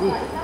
嗯。